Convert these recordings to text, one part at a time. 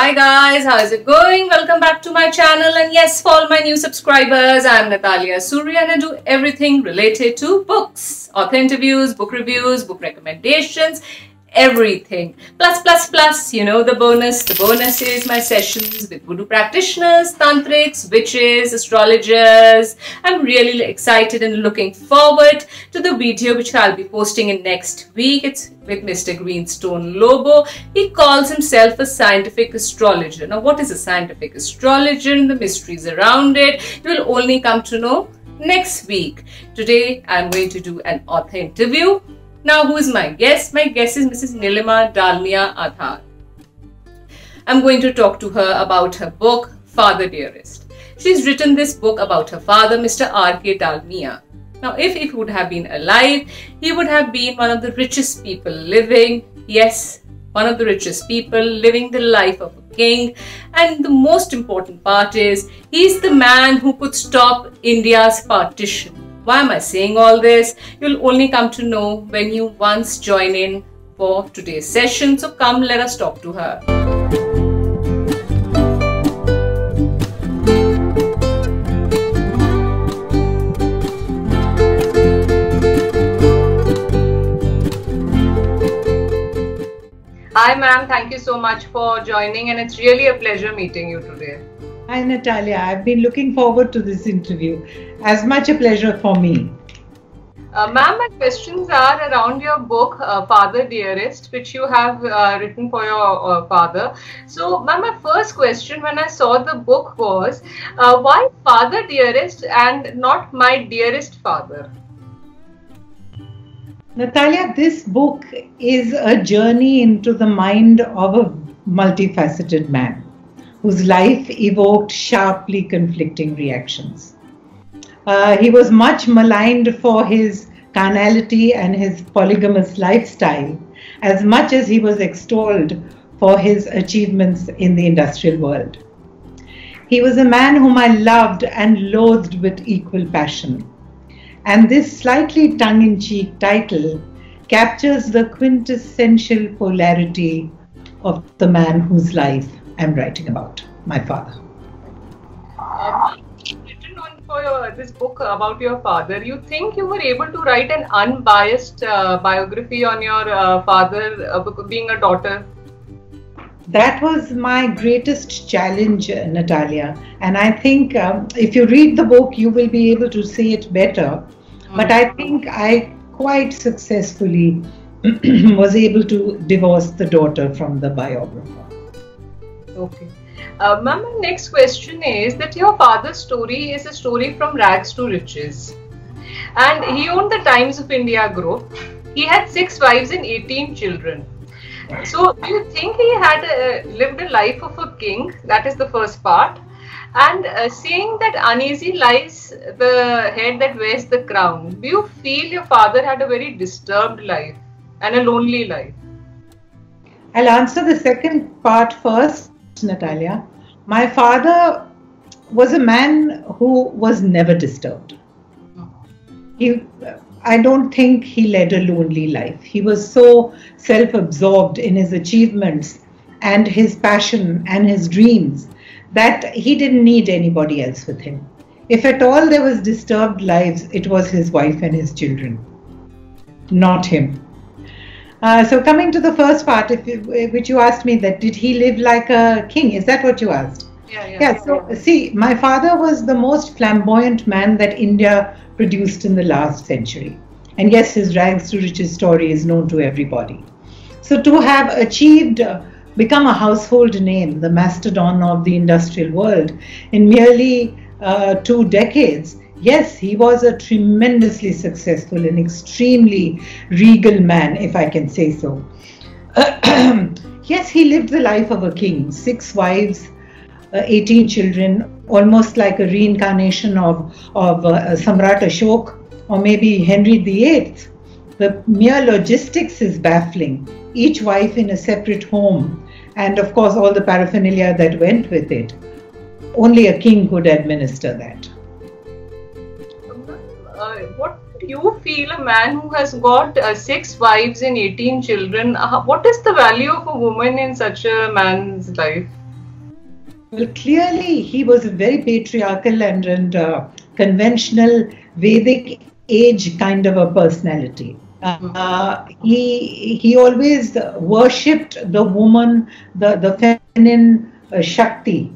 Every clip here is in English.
Hi guys, how's it going? Welcome back to my channel and yes, for all my new subscribers, I'm Natalia Suri and I do everything related to books, author interviews, book reviews, book recommendations, everything. Plus, plus, plus, you know the bonus. The bonus is my sessions with voodoo practitioners, tantrics, witches, astrologers. I'm really excited and looking forward to the video which I'll be posting in next week. It's with Mr. Greenstone Lobo. He calls himself a scientific astrologer. Now, what is a scientific astrologer and the mysteries around it? You will only come to know next week. Today, I'm going to do an author interview now, who is my guest? My guest is Mrs. Neelima Dalmia Adhar. I'm going to talk to her about her book, Father Dearest. She's written this book about her father, Mr. R.K. Dalmia. Now, if he would have been alive, he would have been one of the richest people living. Yes, one of the richest people living the life of a king. And the most important part is, he's the man who could stop India's partition. Why am I saying all this? You'll only come to know when you once join in for today's session. So come, let us talk to her. Hi ma'am, thank you so much for joining and it's really a pleasure meeting you today. Hi, Natalia. I've been looking forward to this interview. As much a pleasure for me. Uh, Ma'am, my questions are around your book, uh, Father Dearest, which you have uh, written for your uh, father. So, Ma'am, my first question when I saw the book was, uh, why Father Dearest and not my dearest father? Natalia, this book is a journey into the mind of a multifaceted man whose life evoked sharply conflicting reactions. Uh, he was much maligned for his carnality and his polygamous lifestyle, as much as he was extolled for his achievements in the industrial world. He was a man whom I loved and loathed with equal passion. And this slightly tongue in cheek title captures the quintessential polarity of the man whose life I'm writing about, my father. Um, written on for your, this book about your father, you think you were able to write an unbiased uh, biography on your uh, father uh, being a daughter? That was my greatest challenge, uh, Natalia. And I think um, if you read the book, you will be able to see it better. Mm-hmm. But I think I quite successfully was able to divorce the daughter from the biographer. Okay. Uh, Ma'am, my next question is that your father's story is a story from rags to riches. And he owned the Times of India group. He had six wives and 18 children. So, do you think he had a, lived a life of a king? That is the first part. And uh, seeing that uneasy lies the head that wears the crown, do you feel your father had a very disturbed life and a lonely life? I'll answer the second part first Natalia. My father was a man who was never disturbed. He, I don't think he led a lonely life. He was so self absorbed in his achievements and his passion and his dreams that he didn't need anybody else with him. If at all there was disturbed lives, it was his wife and his children, not him. Uh, so coming to the first part, if you, which you asked me, that did he live like a king? Is that what you asked? Yeah, yeah. Yeah. So see, my father was the most flamboyant man that India produced in the last century, and yes, his rags to riches story is known to everybody. So to have achieved. Uh, become a household name, the mastodon of the industrial world, in merely uh, two decades yes, he was a tremendously successful and extremely regal man, if I can say so. yes, he lived the life of a king six wives, uh, 18 children, almost like a reincarnation of, of uh, Samrat Ashok or maybe Henry VIII. The mere logistics is baffling. Each wife in a separate home, and of course, all the paraphernalia that went with it. Only a king could administer that you feel a man who has got uh, six wives and 18 children, uh, what is the value of a woman in such a man's life? Well, clearly he was a very patriarchal and, and uh, conventional Vedic age kind of a personality. Uh, he he always worshipped the woman, the the feminine uh, Shakti,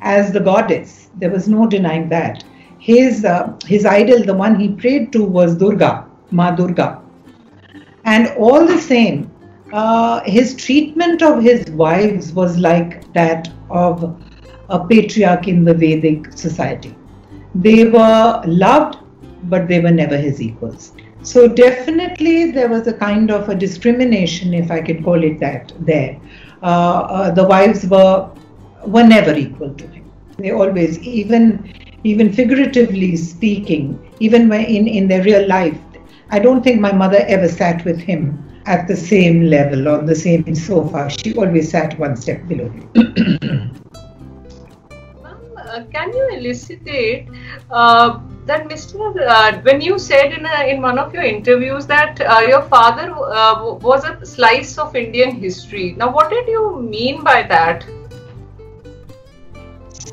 as the goddess. There was no denying that. His uh, his idol, the one he prayed to, was Durga, Ma Durga, and all the same, uh, his treatment of his wives was like that of a patriarch in the Vedic society. They were loved, but they were never his equals. So definitely there was a kind of a discrimination, if I could call it that, there. Uh, uh, the wives were were never equal to him. They always, even even figuratively speaking, even in in their real life, I don't think my mother ever sat with him at the same level on the same sofa. She always sat one step below him. uh, can you elucidate uh, that Mr. Uh, when you said in, a, in one of your interviews that uh, your father uh, was a slice of Indian history. Now, what did you mean by that?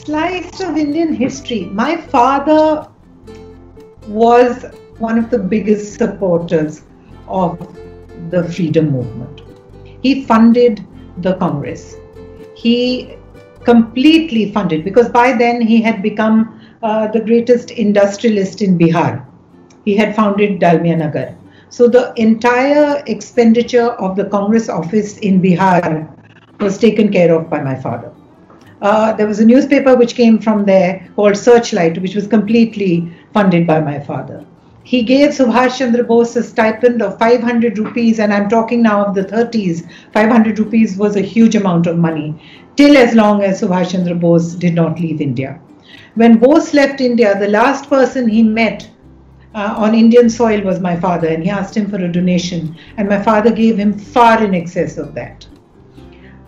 Slice of Indian history. My father was one of the biggest supporters of the freedom movement. He funded the Congress. He completely funded because by then he had become uh, the greatest industrialist in Bihar. He had founded Dalmia Nagar. So the entire expenditure of the Congress office in Bihar was taken care of by my father. Uh, there was a newspaper which came from there called Searchlight, which was completely funded by my father. He gave Subhash Chandra Bose a stipend of 500 rupees, and I'm talking now of the 30s. 500 rupees was a huge amount of money, till as long as Subhash Chandra Bose did not leave India. When Bose left India, the last person he met uh, on Indian soil was my father, and he asked him for a donation, and my father gave him far in excess of that.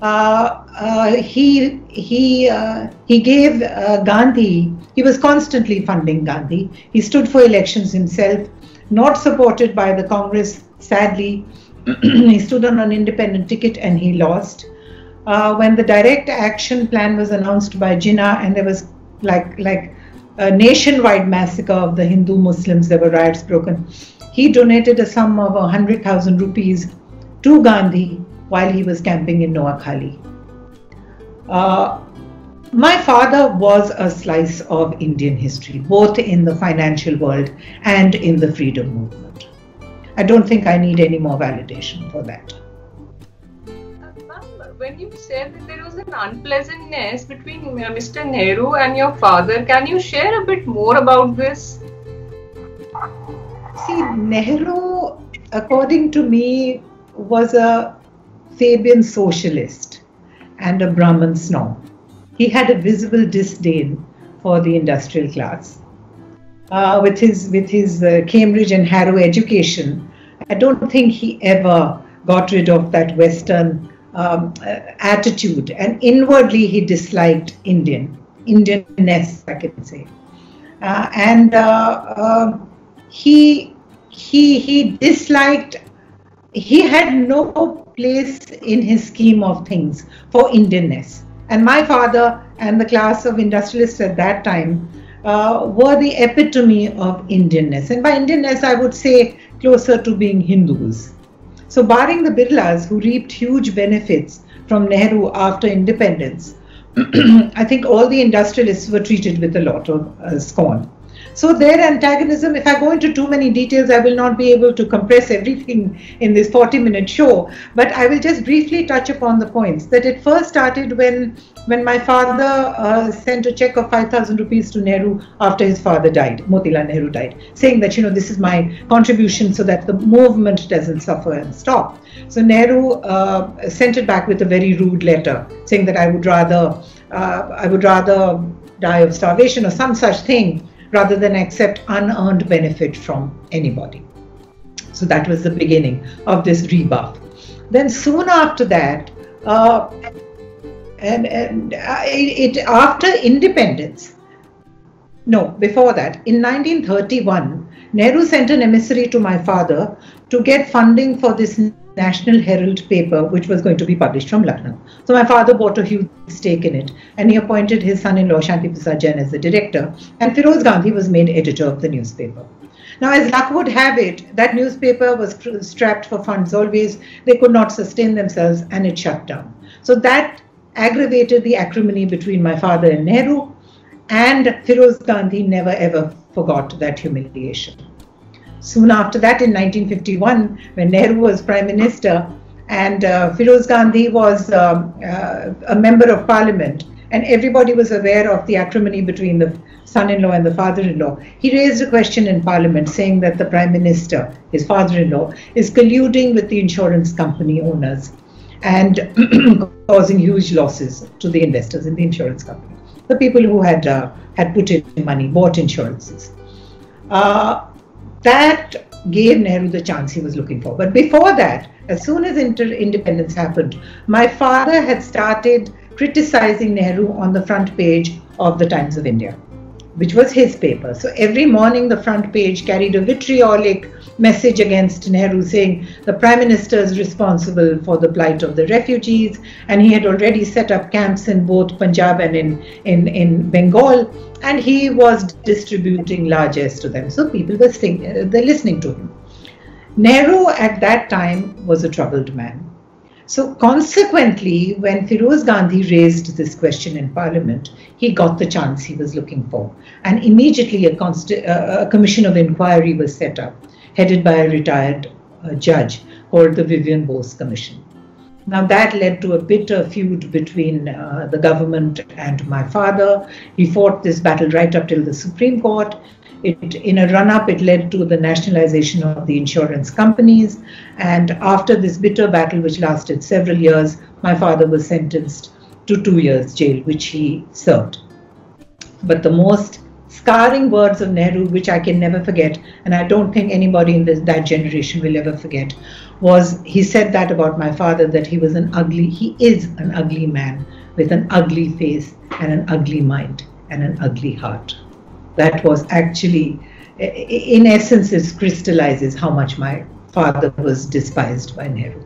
Uh, uh, he he uh, he gave Gandhi. He was constantly funding Gandhi. He stood for elections himself, not supported by the Congress. Sadly, he stood on an independent ticket and he lost. Uh, when the direct action plan was announced by Jinnah, and there was like like a nationwide massacre of the Hindu Muslims. There were riots broken. He donated a sum of a hundred thousand rupees to Gandhi while he was camping in Noakhali. Uh, my father was a slice of Indian history, both in the financial world and in the freedom movement. I don't think I need any more validation for that when you said that there was an unpleasantness between uh, Mr. Nehru and your father, can you share a bit more about this? See, Nehru, according to me, was a Fabian socialist and a Brahmin snob. He had a visible disdain for the industrial class. Uh, with his with his uh, Cambridge and Harrow education, I don't think he ever got rid of that Western um, uh, attitude, and inwardly he disliked Indian, Indianness, I can say. Uh, and uh, um, he he he disliked. He had no place in his scheme of things for Indianness. And my father and the class of industrialists at that time uh, were the epitome of Indianness. And by Indianness, I would say closer to being Hindus. So, barring the Birlas who reaped huge benefits from Nehru after independence, I think all the industrialists were treated with a lot of uh, scorn. So their antagonism, if I go into too many details, I will not be able to compress everything in this 40 minute show. But I will just briefly touch upon the points that it first started when when my father uh, sent a check of 5,000 rupees to Nehru after his father died, Motilal Nehru died, saying that, you know, this is my contribution so that the movement doesn't suffer and stop. So Nehru uh, sent it back with a very rude letter saying that I would rather, uh, I would rather die of starvation or some such thing rather than accept unearned benefit from anybody. So that was the beginning of this rebuff. Then soon after that, uh, and, and uh, it, it, after independence, no, before that, in 1931, Nehru sent an emissary to my father to get funding for this National Herald paper, which was going to be published from Lucknow. So my father bought a huge stake in it, and he appointed his son-in-law Shanti Prasad Jain as the director, and Feroze Gandhi was made editor of the newspaper. Now, as luck would have it, that newspaper was strapped for funds always. They could not sustain themselves, and it shut down. So that aggravated the acrimony between my father and Nehru, and Feroze Gandhi never ever forgot that humiliation. Soon after that, in 1951, when Nehru was Prime Minister and uh, Feroze Gandhi was um, uh, a member of Parliament, and everybody was aware of the acrimony between the son-in-law and the father-in-law. He raised a question in Parliament saying that the Prime Minister, his father-in-law, is colluding with the insurance company owners and causing huge losses to the investors in the insurance company, the people who had uh, had put in money, bought insurances. Uh, that gave Nehru the chance he was looking for. But before that, as soon as inter- independence happened, my father had started criticizing Nehru on the front page of the Times of India, which was his paper. So every morning, the front page carried a vitriolic message against Nehru saying the prime minister is responsible for the plight of the refugees and he had already set up camps in both Punjab and in, in, in Bengal and he was distributing largesse to them. So people were sing, uh, they're listening to him. Nehru at that time was a troubled man. So consequently, when Feroze Gandhi raised this question in Parliament, he got the chance he was looking for. And immediately a, uh, a commission of inquiry was set up headed by a retired uh, judge called the Vivian Bose Commission. Now, that led to a bitter feud between uh, the government and my father. He fought this battle right up till the Supreme Court. It, in a run up, it led to the nationalization of the insurance companies. And after this bitter battle, which lasted several years, my father was sentenced to two years jail, which he served. But the most scarring words of Nehru, which I can never forget, and I don't think anybody in this, that generation will ever forget, was he said that about my father that he was an ugly, he is an ugly man with an ugly face and an ugly mind and an ugly heart. That was actually, in essence, it crystallizes how much my father was despised by Nehru.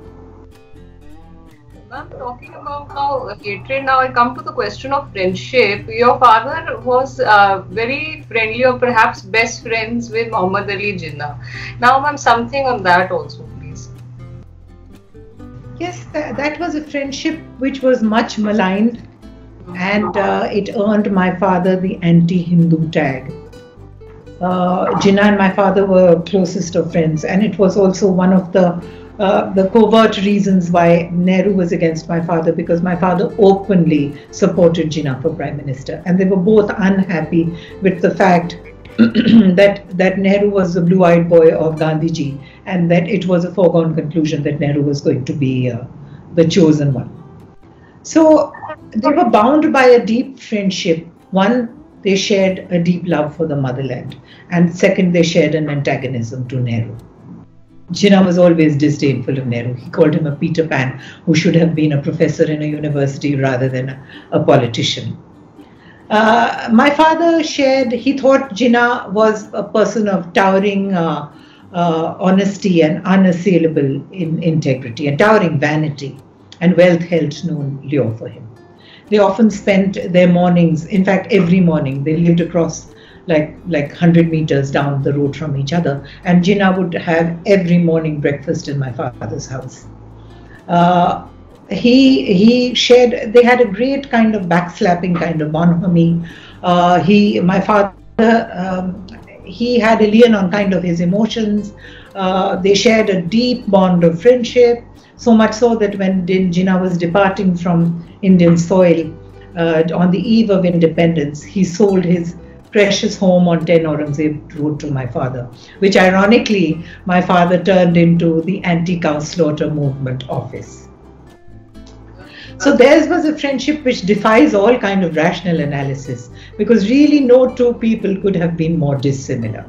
I'm talking about now hatred. Now I come to the question of friendship. Your father was uh, very friendly, or perhaps best friends with Muhammad Ali Jinnah. Now, ma'am, something on that also, please. Yes, that, that was a friendship which was much maligned, and uh, it earned my father the anti-Hindu tag. Uh, Jinnah and my father were closest of friends, and it was also one of the uh, the covert reasons why Nehru was against my father because my father openly supported Jinnah for prime minister, and they were both unhappy with the fact that that Nehru was the blue-eyed boy of Gandhiji, and that it was a foregone conclusion that Nehru was going to be uh, the chosen one. So they were bound by a deep friendship. One, they shared a deep love for the motherland, and second, they shared an antagonism to Nehru. Jinnah was always disdainful of Nehru. He called him a Peter Pan who should have been a professor in a university rather than a, a politician. Uh, my father shared, he thought Jinnah was a person of towering uh, uh, honesty and unassailable in integrity and towering vanity, and wealth held no lure for him. They often spent their mornings, in fact, every morning, they lived across like like 100 meters down the road from each other. And Jinnah would have every morning breakfast in my father's house. Uh, he he shared. They had a great kind of backslapping kind of bonhomie. Uh, he my father. Um, he had a lien on kind of his emotions. Uh, they shared a deep bond of friendship, so much so that when Jinnah was departing from Indian soil uh, on the eve of independence, he sold his precious home on 10 Aurangzeb Road to my father, which ironically my father turned into the anti-cow slaughter movement office. So theirs was a friendship which defies all kind of rational analysis because really no two people could have been more dissimilar.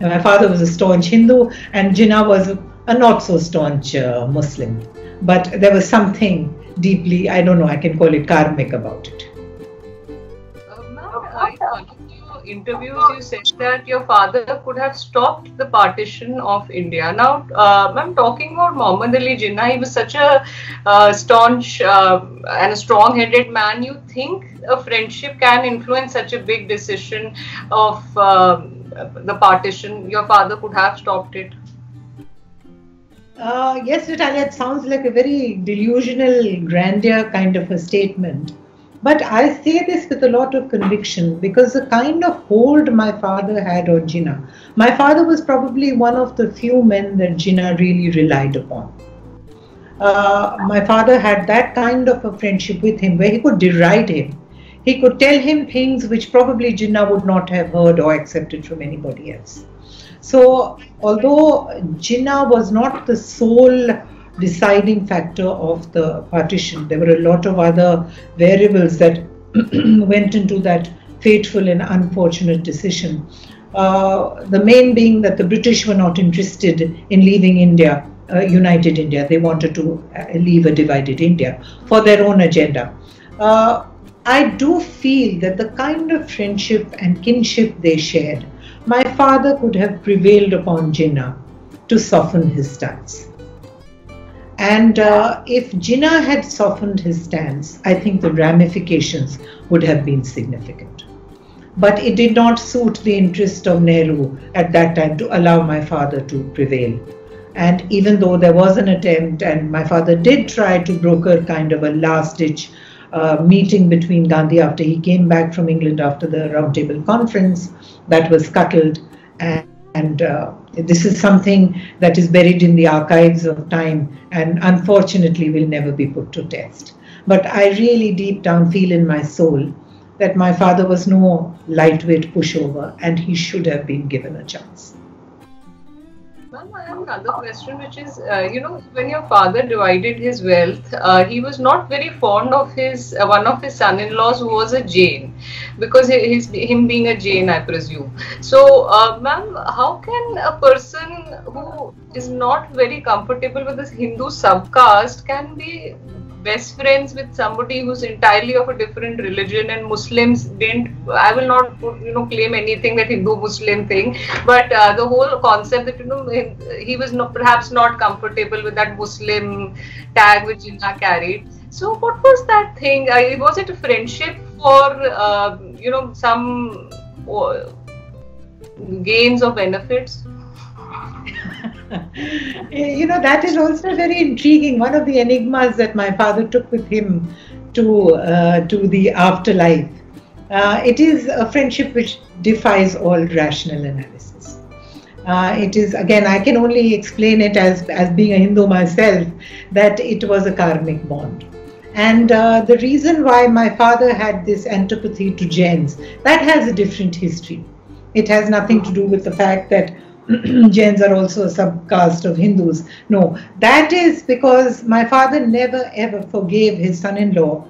My father was a staunch Hindu and Jinnah was a not so staunch uh, Muslim. But there was something deeply, I don't know, I can call it karmic about it. interviews you said that your father could have stopped the partition of India. Now, uh, I'm talking about Muhammad Ali Jinnah. He was such a uh, staunch uh, and a strong-headed man. You think a friendship can influence such a big decision of um, the partition? Your father could have stopped it. Uh, yes, Natalia, it sounds like a very delusional grandeur kind of a statement. But I say this with a lot of conviction because the kind of hold my father had on Jinnah, my father was probably one of the few men that Jinnah really relied upon. Uh, my father had that kind of a friendship with him where he could deride him. He could tell him things which probably Jinnah would not have heard or accepted from anybody else. So, although Jinnah was not the sole deciding factor of the partition. There were a lot of other variables that went into that fateful and unfortunate decision. Uh, the main being that the British were not interested in leaving India, uh, united India. They wanted to uh, leave a divided India for their own agenda. Uh, I do feel that the kind of friendship and kinship they shared, my father could have prevailed upon Jinnah to soften his stance. And uh, if Jinnah had softened his stance, I think the ramifications would have been significant. But it did not suit the interest of Nehru at that time to allow my father to prevail. And even though there was an attempt, and my father did try to broker kind of a last ditch meeting between Gandhi after he came back from England after the Roundtable Conference, that was scuttled. And, and uh, this is something that is buried in the archives of time and unfortunately will never be put to test. But I really deep down feel in my soul that my father was no lightweight pushover and he should have been given a chance. Ma'am, I have another question, which is, uh, you know, when your father divided his wealth, uh, he was not very fond of his uh, one of his son-in-laws who was a Jain, because his him being a Jain, I presume. So, uh, ma'am, how can a person who is not very comfortable with this Hindu subcaste can be best friends with somebody who's entirely of a different religion and muslims didn't i will not you know claim anything that hindu muslim thing but uh, the whole concept that you know he was perhaps not comfortable with that muslim tag which jinnah carried. So what was that thing? Uh, was it a friendship for uh, you know some uh, gains or benefits you know, that is also very intriguing. One of the enigmas that my father took with him to, uh, to the afterlife. Uh, it is a friendship which defies all rational analysis. Uh, it is, again, I can only explain it as, as being a Hindu myself, that it was a karmic bond. And uh, the reason why my father had this antipathy to Jains, that has a different history. It has nothing to do with the fact that Jains are also a subcaste of Hindus. No, that is because my father never ever forgave his son in law,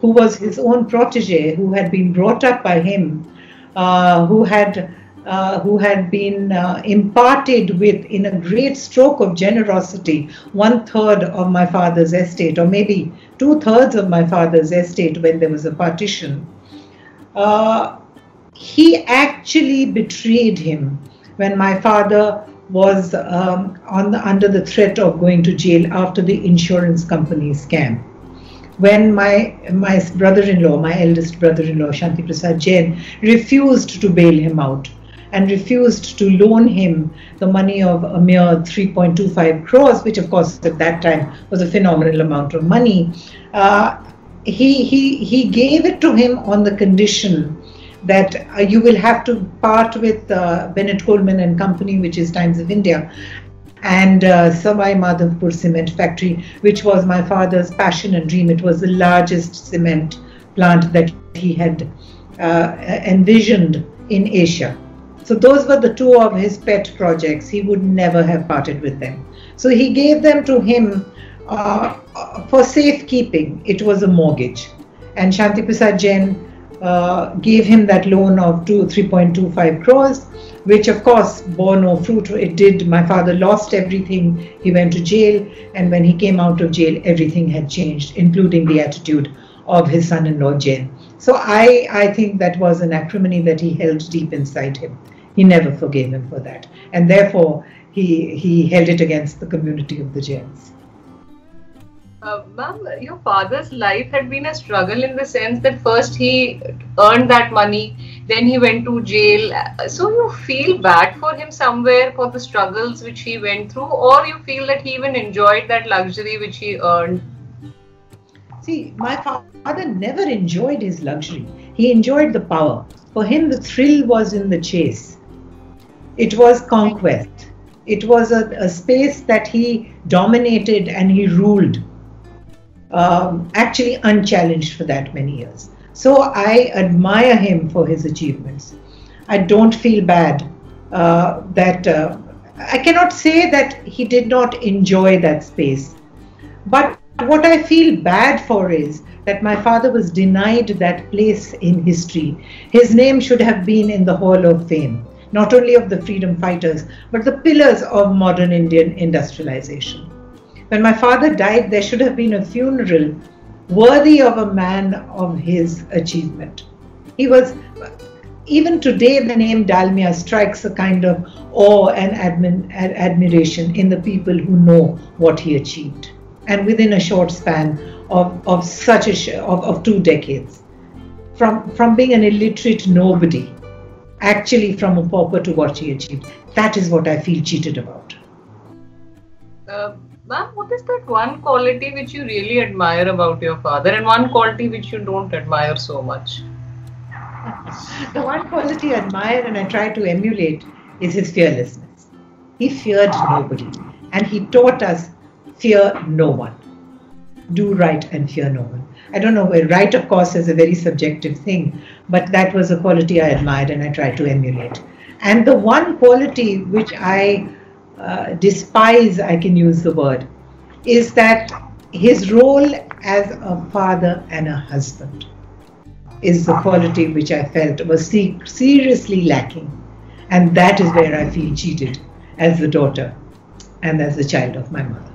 who was his own protege, who had been brought up by him, uh, who had. Uh, who had been uh, imparted with, in a great stroke of generosity, one third of my father's estate, or maybe two thirds of my father's estate when there was a partition. Uh, he actually betrayed him when my father was um, the, under the threat of going to jail after the insurance company scam. When my my brother-in-law, my eldest brother-in-law, Shanti Prasad Jain, refused to bail him out and refused to loan him the money of a mere 3.25 crores, which of course at that time was a phenomenal amount of money, uh, he, he, he gave it to him on the condition that uh, you will have to part with uh, Bennett Coleman and Company, which is Times of India, and uh, Sawai Madhopur Cement Factory, which was my father's passion and dream. It was the largest cement plant that he had uh, envisioned in Asia. So those were the two of his pet projects. He would never have parted with them. So he gave them to him uh, for safekeeping. It was a mortgage. And Shanti Prasad Jain uh, gave him that loan of two, 3.25 crores, which of course bore no fruit. It did. My father lost everything. He went to jail, and when he came out of jail, everything had changed, including the attitude of his son-in-law Jain. So I, I think that was an acrimony that he held deep inside him. He never forgave him for that. And therefore, he, he held it against the community of the Jains. Uh, Ma'am, your father's life had been a struggle in the sense that first he earned that money, then he went to jail. So you feel bad for him somewhere for the struggles which he went through, or you feel that he even enjoyed that luxury which he earned? See, my father never enjoyed his luxury. He enjoyed the power. For him, the thrill was in the chase. It was conquest. It was a, a space that he dominated and he ruled um, actually unchallenged for that many years. So I admire him for his achievements. I don't feel bad uh, that uh, I cannot say that he did not enjoy that space. But what I feel bad for is that my father was denied that place in history. His name should have been in the Hall of Fame, not only of the freedom fighters, but the pillars of modern Indian industrialization. When my father died, there should have been a funeral worthy of a man of his achievement. He was, even today, the name Dalmia strikes a kind of awe and admin, admiration in the people who know what he achieved. And within a short span of, of such a of, of two decades, from, from being an illiterate nobody, actually from a pauper to what he achieved, that is what I feel cheated about. Uh, Ma'am, what is that one quality which you really admire about your father and one quality which you don't admire so much? the one quality I admire and I try to emulate is his fearlessness. He feared nobody and he taught us fear no one. Do right and fear no one. I don't know where right, of course, is a very subjective thing, but that was a quality I admired and I tried to emulate. And the one quality which I uh, despise, I can use the word, is that his role as a father and a husband is the quality which I felt was seriously lacking. And that is where I feel cheated as the daughter and as the child of my mother.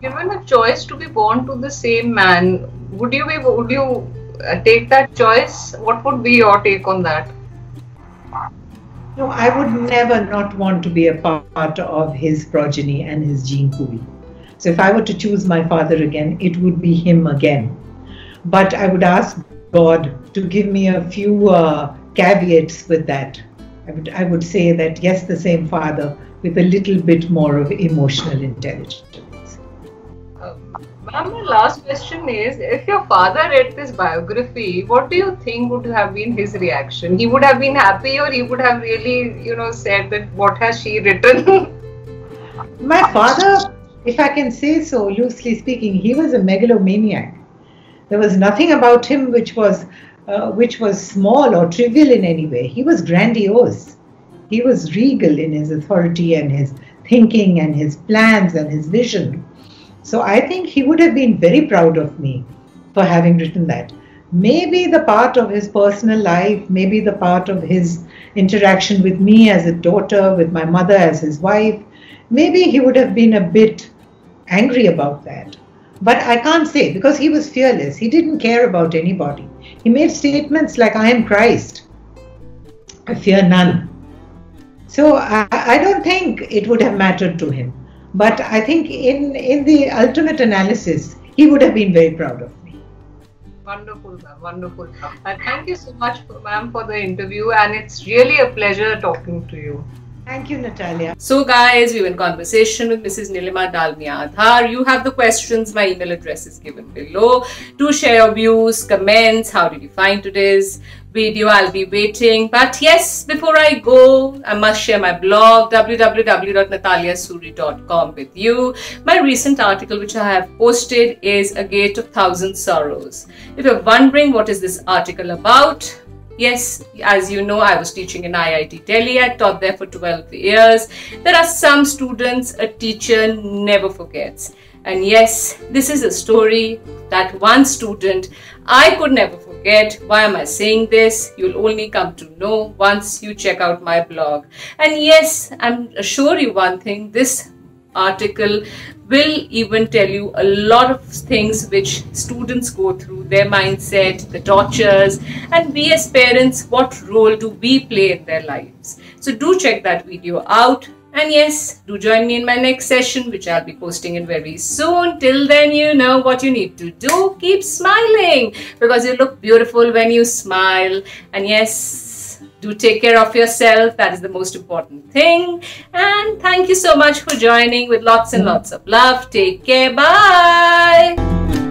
given a choice to be born to the same man, would you be, would you uh, take that choice? What would be your take on that? No, I would never not want to be a part of his progeny and his gene pool. So if I were to choose my father again, it would be him again. But I would ask God to give me a few uh, caveats with that. I would, I would say that yes, the same father with a little bit more of emotional intelligence. Ma'am, my last question is if your father read this biography, what do you think would have been his reaction? He would have been happy or he would have really, you know, said that what has she written? my father, if I can say so, loosely speaking, he was a megalomaniac. There was nothing about him which was uh, which was small or trivial in any way. He was grandiose. He was regal in his authority and his thinking and his plans and his vision. So I think he would have been very proud of me for having written that. Maybe the part of his personal life, maybe the part of his interaction with me as a daughter, with my mother as his wife, maybe he would have been a bit angry about that. But I can't say because he was fearless. He didn't care about anybody. He made statements like, I am Christ. I fear none. So I, I don't think it would have mattered to him. But I think in, in the ultimate analysis, he would have been very proud of me. Wonderful, ma'am. Wonderful. Uh, thank you so much, ma'am, for the interview, and it's really a pleasure talking to you. Thank you, Natalia. So, guys, we were in conversation with Mrs. Neelima Dalmia Adhar. You have the questions. My email address is given below. Do share your views, comments. How did you find today's video? I'll be waiting. But yes, before I go, I must share my blog www.nataliasuri.com with you. My recent article, which I have posted, is A Gate of Thousand Sorrows. If you're wondering what is this article about, Yes, as you know, I was teaching in IIT Delhi. I taught there for 12 years. There are some students a teacher never forgets. And yes, this is a story that one student I could never forget. Why am I saying this? You'll only come to know once you check out my blog. And yes, I'm assure you one thing, this article will even tell you a lot of things which students go through, their mindset, the tortures, and we as parents, what role do we play in their lives? So do check that video out. And yes, do join me in my next session, which I'll be posting in very soon. Till then, you know what you need to do. Keep smiling because you look beautiful when you smile. And yes, do take care of yourself. That is the most important thing. And thank you so much for joining with lots and lots of love. Take care. Bye.